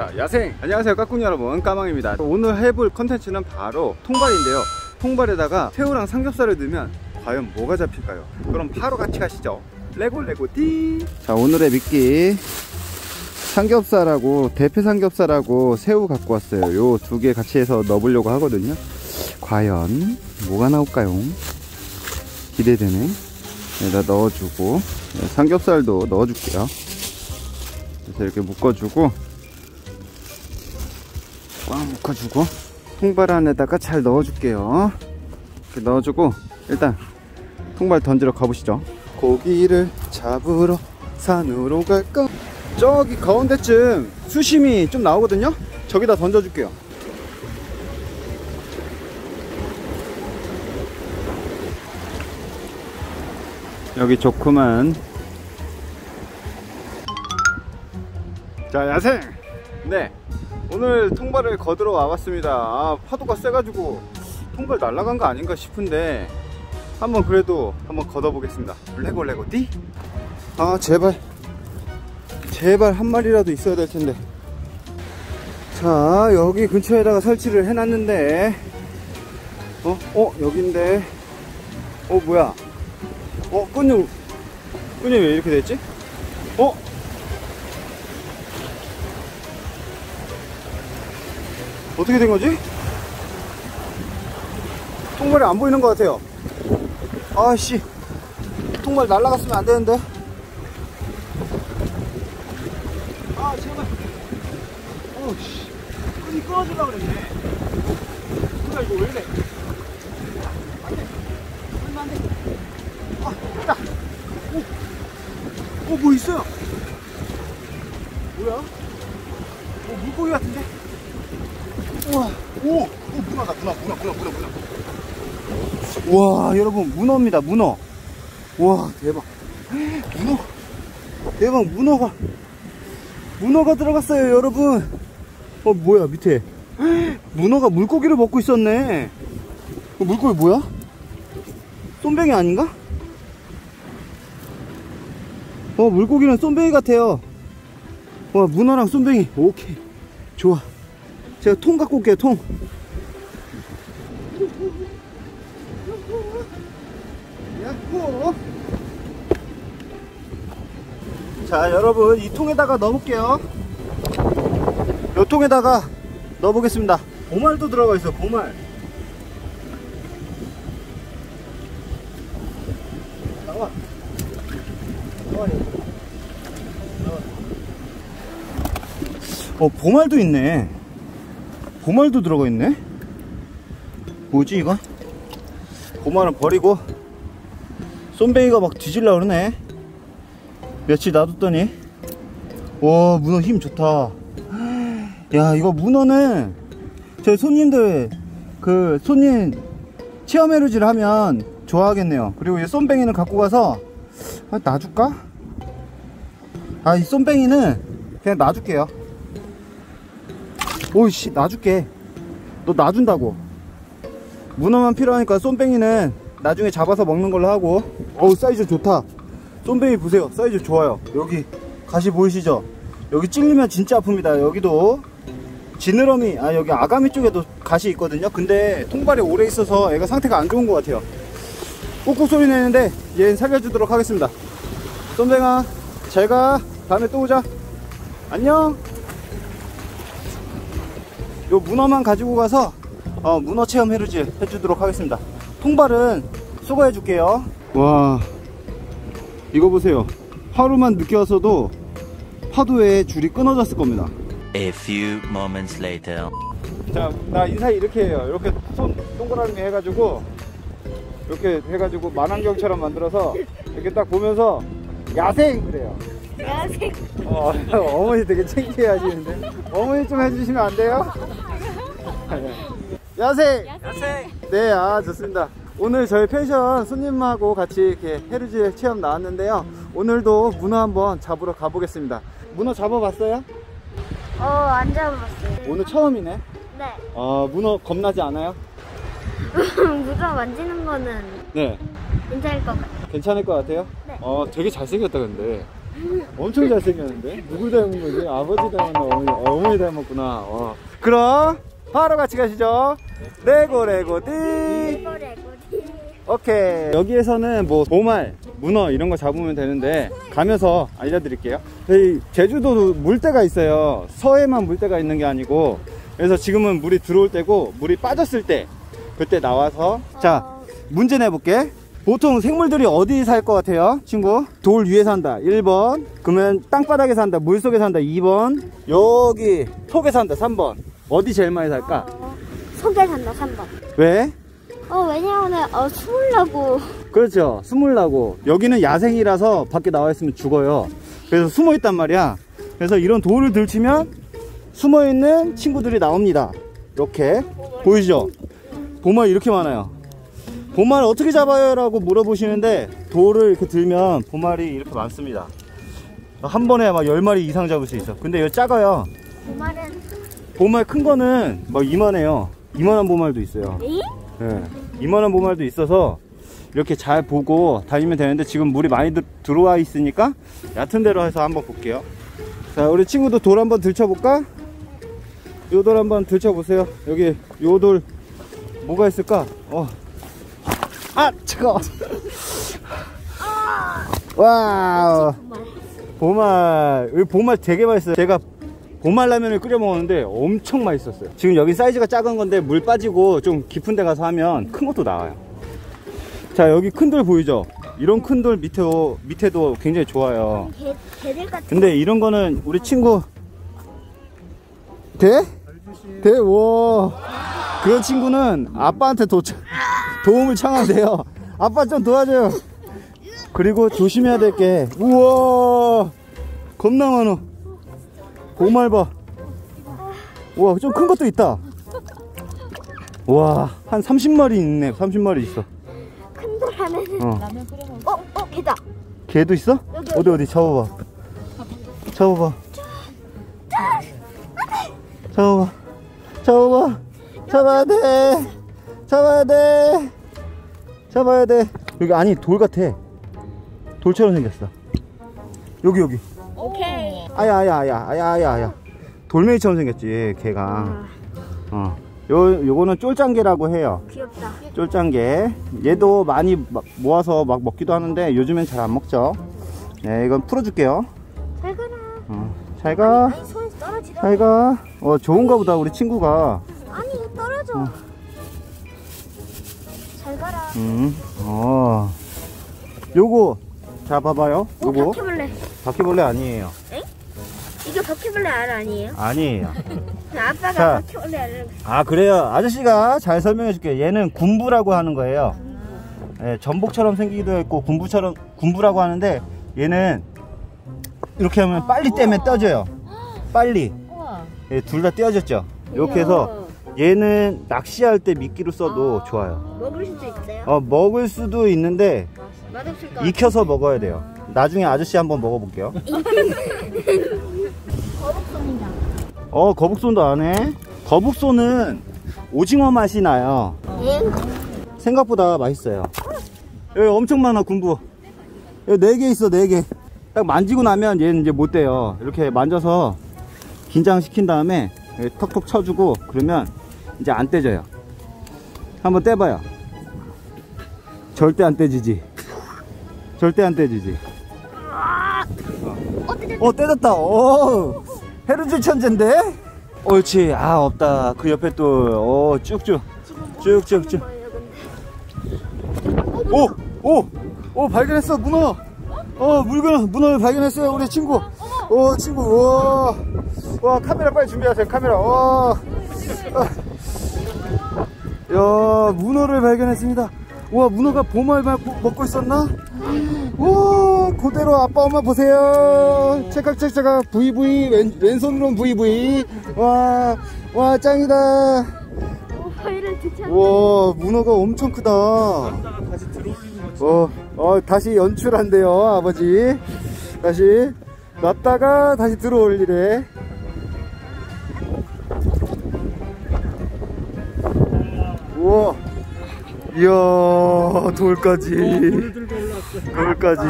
자 야생! 안녕하세요 까꿍 여러분. 까망입니다. 오늘 해볼 컨텐츠는 바로 통발인데요. 통발에다가 새우랑 삼겹살을 넣으면 과연 뭐가 잡힐까요? 그럼 바로 같이 가시죠. 레고 레고 띠자 오늘의 미끼. 삼겹살하고 대패 삼겹살하고 새우 갖고 왔어요. 요 두 개 같이 해서 넣어보려고 하거든요. 과연 뭐가 나올까요? 기대되네. 여기다 넣어주고 네, 삼겹살도 넣어줄게요. 그래서 이렇게 묶어주고 꽉 묶어주고 통발 안에다가 잘 넣어줄게요. 이렇게 넣어주고 일단 통발 던지러 가보시죠. 고기를 잡으러 산으로 갈까? 저기 가운데쯤 수심이 좀 나오거든요? 저기다 던져줄게요. 여기 좋구만. 자 야생! 네 오늘 통발을 거들어 와봤습니다 아, 파도가 세가지고 통발 날라간 거 아닌가 싶은데 한번 그래도 한번 걷어보겠습니다 레고 레고 띠? 아 제발 제발 한 마리라도 있어야 될 텐데 자 여기 근처에다가 설치를 해놨는데 어? 어? 여긴데 어 뭐야 어? 끈이 끈이 왜 이렇게 됐지? 어? 어떻게 된 거지? 통발이 안 보이는 것 같아요. 아씨, 통발 날라갔으면 안 되는데. 아, 제발. 어씨, 끈이 끊어질라 그랬네. 뭐야, 이거 왜 이래? 안 돼. 끊으면 안 돼. 아, 됐다. 오, 어, 뭐 있어요? 뭐야? 어, 물고기 같은데? 우와, 오, 오, 문어다, 문어, 문어, 문어, 문어, 문어. 와, 여러분, 문어입니다, 문어. 와, 대박. 문어, 대박, 문어가, 문어가 들어갔어요, 여러분. 어, 뭐야, 밑에. 문어가 물고기를 먹고 있었네. 어, 물고기 뭐야? 쏨뱅이 아닌가? 어, 물고기는 쏨뱅이 같아요. 와, 문어랑 쏨뱅이. 오케이. 좋아. 제가 통 갖고 올게요 통. 야호 자 여러분 이 통에다가 넣어볼게요. 이 통에다가 넣어보겠습니다. 보말도 들어가 있어 보말. 나와. 나와 어 보말도 있네 보말도 들어가 있네? 뭐지 이거 보말은 버리고 쏨뱅이가 막 뒤질라 그러네. 며칠 놔뒀더니. 와 문어 힘 좋다. 야 이거 문어는 저희 손님들 그 손님 체험 해루질 하면 좋아하겠네요. 그리고 이 쏨뱅이는 갖고 가서 아, 놔줄까? 아이 쏨뱅이는 그냥 놔줄게요 오이씨 놔줄게. 너 놔준다고. 문어만 필요하니까 쏨뱅이는 나중에 잡아서 먹는 걸로 하고. 어우 사이즈 좋다. 쏨뱅이 보세요. 사이즈 좋아요. 여기 가시 보이시죠? 여기 찔리면 진짜 아픕니다. 여기도. 지느러미 아 여기 아가미 쪽에도 가시 있거든요. 근데 통발이 오래 있어서 애가 상태가 안 좋은 것 같아요. 꾹꾹 소리 내는데 얘는 살려주도록 하겠습니다. 쏨뱅아 잘가. 다음에 또 오자. 안녕 요 문어만 가지고 가서 어, 문어 체험 해루질 해주도록 하겠습니다. 통발은 수거해 줄게요. 와 이거 보세요. 하루만 늦게 왔어도 파도에 줄이 끊어졌을 겁니다. A few moments later. 자 나 인사 이렇게 해요. 이렇게 손 동그라미 해가지고 이렇게 해가지고 만환경처럼 만들어서 이렇게 딱 보면서 야생 그래요 야생 어, 어머니 되게 창피해 하시는데 어머니 좀 해주시면 안 돼요? 야생! 야생 네, 아 좋습니다. 오늘 저희 펜션 손님하고 같이 이렇게 해루질 체험 나왔는데요. 오늘도 문어 한번 잡으러 가보겠습니다. 문어 잡아봤어요? 어 안 잡았어요 오늘 처음이네. 네 아, 문어 겁나지 않아요? 무덤 만지는 거는 네. 괜찮을 것 같아요 괜찮을 것 같아요? 네. 어, 되게 잘생겼다, 근데. 엄청 잘생겼는데? 누굴 닮은 거지? 아버지 닮았나? 어머니, 어머니 닮았구나. 와. 그럼, 바로 같이 가시죠. 레고, 레고, 띠! 이거 레고디. 오케이. 여기에서는 뭐, 보말, 문어 이런 거 잡으면 되는데, 가면서 알려드릴게요. 저희 제주도 물때가 있어요. 서해만 물때가 있는 게 아니고, 그래서 지금은 물이 들어올 때고, 물이 빠졌을 때, 그때 나와서, 자, 문제 내볼게. 보통 생물들이 어디 살 것 같아요? 친구? 돌 위에 산다. 1번. 그러면 땅바닥에 산다. 물 속에 산다. 2번. 여기 속에 산다. 3번. 어디 제일 많이 살까? 어, 속에 산다 3번. 왜? 어 왜냐면은 어 숨으려고. 그렇죠. 숨으려고. 여기는 야생이라서 밖에 나와 있으면 죽어요. 그래서 숨어 있단 말이야. 그래서 이런 돌을 들치면 숨어 있는 친구들이 나옵니다. 이렇게. 보이죠? 보말 이렇게 많아요. 보말 어떻게 잡아요? 라고 물어보시는데 돌을 이렇게 들면 보말이 이렇게 많습니다. 한 번에 막 10마리 이상 잡을 수 있어. 근데 이거 작아요. 보말은 보말 큰 거는 막 이만해요. 이만한 보말도 있어요. 이? 예, 이만한 보말도 있어서 이렇게 잘 보고 다니면 되는데 지금 물이 많이 들, 들어와 있으니까 얕은 데로 해서 한번 볼게요. 자, 우리 친구도 돌 한번 들쳐볼까? 요 돌 한번 들쳐보세요. 여기 요 돌 뭐가 있을까? 어. 아, 차가워. wow. 보말. 보말 되게 맛있어요. 제가 보말 라면을 끓여 먹었는데 엄청 맛있었어요. 지금 여기 사이즈가 작은 건데 물 빠지고 좀 깊은 데 가서 하면 큰 것도 나와요. 자, 여기 큰 돌 보이죠? 이런 큰 돌 밑에도, 밑에도 굉장히 좋아요. 근데 이런 거는 우리 친구 돼? 돼? 와 그런 친구는 아빠한테 도, 도움을 청하세요. 아빠 좀 도와줘요. 그리고 조심해야 될 게 우와! 겁나 많어 보말 봐. 우와 좀 큰 것도 있다. 우와 한 30마리 있네. 30마리 있어. 큰 돌 하면은. 어. 어, 어, 개다. 개도 있어? 여기, 어디 어디? 잡아봐. 잡아봐. 잡아봐. 잡아봐. 잡아야 돼 잡아야 돼. 잡아야 돼. 여기 아니 돌 같아. 돌처럼 생겼어. 여기 여기. 오케이. 아야 아야 아야. 아야 아야 아야. 돌멩이처럼 생겼지 걔가. 어. 요, 요거는 쫄짱개라고 해요. 귀엽다. 쫄짱개. 얘도 많이 막 모아서 막 먹기도 하는데 요즘엔 잘 안 먹죠. 네 이건 풀어줄게요. 잘 가라. 어, 잘가. 잘가. 어 좋은가 보다 우리 친구가. 아니 떨어져. 잘 가라. 음 어. 요거 자 봐봐요. 오, 요거. 바퀴벌레. 바퀴벌레 아니에요. 이게 바퀴벌레 알 아니에요? 아니에요. 아빠가 자. 바퀴벌레 알을. 아 그래요. 아저씨가 잘 설명해 줄게요. 얘는 군부라고 하는 거예요. 예, 전복처럼 생기기도 했고 군부처럼 군부라고 하는데 얘는 이렇게 하면 빨리 떼면 떠져요. 빨리. 예, 둘 다 떼어졌죠. 이렇게 해서 얘는 낚시할 때 미끼로 써도 좋아요 먹을 수도 있어요? 어 먹을 수도 있는데 익혀서 먹어야 돼요 나중에 아저씨 한번 먹어볼게요 거북손이다. 어 거북손도 안해 거북손은 오징어 맛이 나요 엥? 생각보다 맛있어요. 여기 엄청 많아, 군부. 여기 네개 있어, 네 개. 딱 만지고 나면 얘는 이제 못 돼요. 이렇게 만져서 긴장시킨 다음에 턱턱 쳐주고 그러면 이제 안 떼져요. 한번 떼봐요. 절대 안 떼지지. 절대 안 떼지지. 어, 떼 어, 떼졌다. 오, 헤르즈 천재인데? 옳지. 아, 없다. 그 옆에 또, 어, 쭉쭉. 쭉쭉쭉. 오! 오! 오 발견했어 문어 어 물건 문어를 발견했어요 우리 친구 오 친구 와, 와 카메라 빨리 준비하세요 카메라 와. 아. 야 문어를 발견했습니다. 와 문어가 마- 먹고 있었나? 와 그대로 아빠 엄마 보세요. 체각체각 부이부이 왼, 왼손으로는 부이부이. 와, 와 짱이다. 오. 와 문어가 엄청 크다. 어, 어 다시 연출한대요 아버지. 다시 놨다가 다시 들어올리래 우와 이야 돌까지 돌까지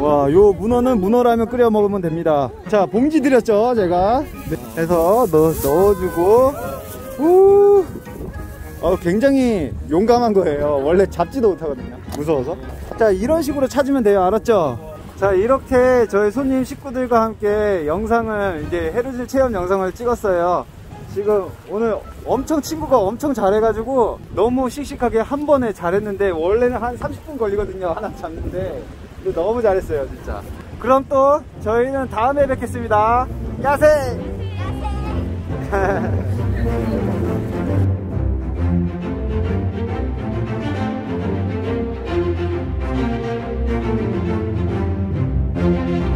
와, 요 문어는 문어라면 끓여 먹으면 됩니다. 자, 봉지 드렸죠, 제가. 네, 해서 넣, 넣어주고, 우, 어, 굉장히 용감한 거예요. 원래 잡지도 못하거든요. 무서워서. 자, 이런 식으로 찾으면 돼요. 알았죠? 자, 이렇게 저희 손님 식구들과 함께 영상을, 이제 해루질 체험 영상을 찍었어요. 지금 오늘 엄청 친구가 엄청 잘해가지고 너무 씩씩하게 한 번에 잘했는데 원래는 한 30분 걸리거든요. 하나 잡는데. 너무 잘했어요, 진짜. 그럼 또 저희는 다음에 뵙겠습니다. 야생!